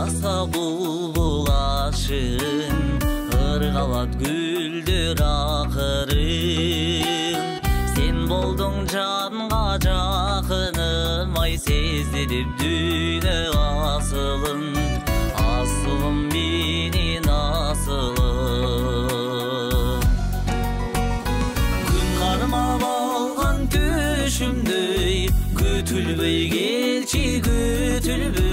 болса булбулашын ыргалат гүлдөр акырын сен болдуң жанга жакыным ай сездирип дүйнө асылын асылым. Менин асылым. Күн кармап алган түшүмдөй күтүлбөй келчи күтүлбөй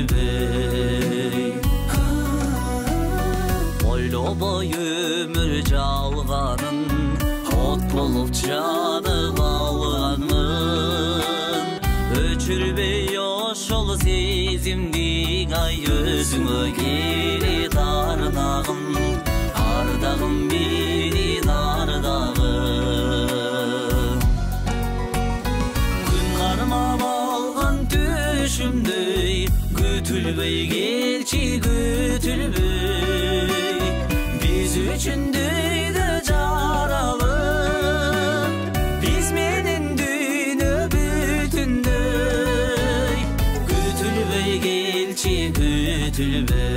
күтүлбөй ойлобой өмүр жалганын от болуп жанып алганмын өчүрбөй ошол сезимдиң ай өзүңө кели ардагым ардагым менин düşümdöy kütülbey gelçi kütülbey biz üçün düydü caralı. Biz menin düydü bütündöy kütülbey gelçi kütülbey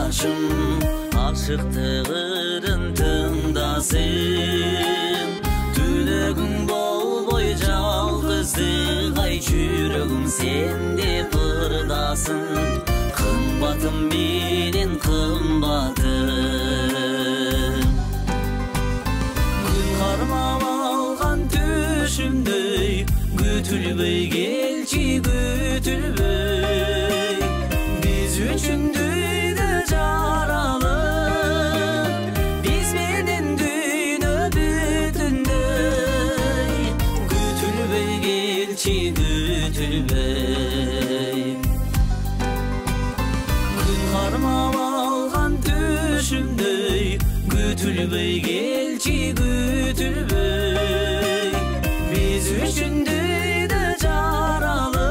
сырдашым ашыктыгырын тыңдасын түнөгүң болбой жалгыздык ай жүрөгүм сенде ырдасын кымбатым менин кымбатым күн кармап алган түшүмдөй күтүлбөй келчи күтүлбөй биз үчүн келчи күтүлбөй күн кармап алган түшүмдөй күтүлбөй келчи күтүлбөй биз үчүн дүйнө жаралып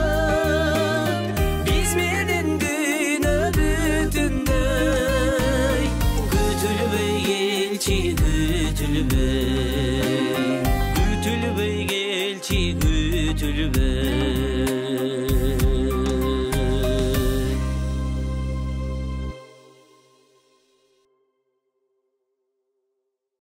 биз менен дүйнө бүтүндөй күтүлбөй келчи күтүлбөй күтүлбөй келчи tülbe